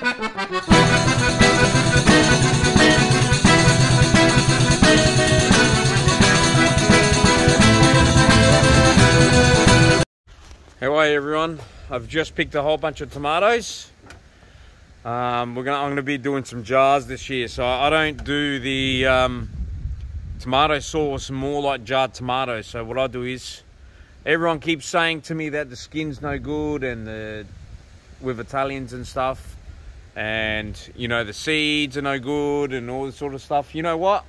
How are you everyone? I've just picked a whole bunch of tomatoes. Um, we're gonna, I'm gonna be doing some jars this year. So I don't do the um, tomato sauce, more like jarred tomatoes. So what I do is, everyone keeps saying to me that the skin's no good and the, with Italians and stuff. And you know, the seeds are no good and all this sort of stuff. You know what?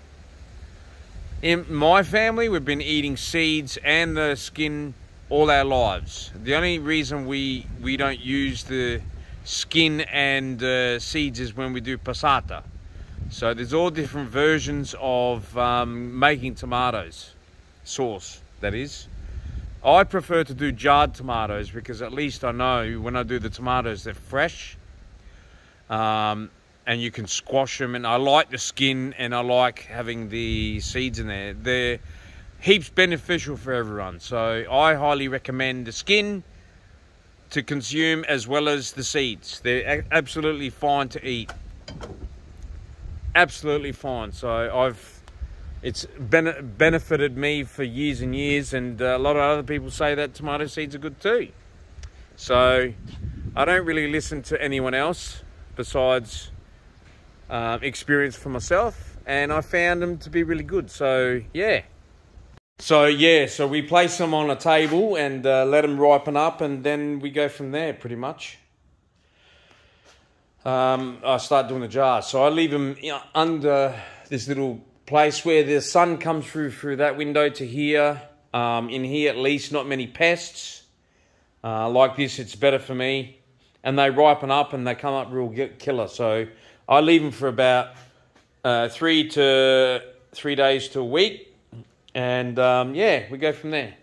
In my family, we've been eating seeds and the skin all our lives. The only reason we we don't use the skin and uh, seeds is when we do passata. So there's all different versions of um, making tomatoes, sauce that is. I prefer to do jarred tomatoes because at least I know when I do the tomatoes they're fresh um, and you can squash them and I like the skin and I like having the seeds in there. They're heaps beneficial for everyone. So I highly recommend the skin to consume as well as the seeds. They're absolutely fine to eat. Absolutely fine. So I've it's been, benefited me for years and years and a lot of other people say that tomato seeds are good too. So I don't really listen to anyone else besides uh, experience for myself and I found them to be really good. So yeah. So yeah, so we place them on a table and uh, let them ripen up, and then we go from there pretty much. Um, I start doing the jars, so I leave them under this little place where the sun comes through through that window to here. Um, in here, at least, not many pests. Uh, like this, it's better for me, and they ripen up and they come up real killer. So I leave them for about uh, three to three days to a week and um, yeah, we go from there.